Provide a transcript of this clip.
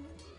Mm-hmm.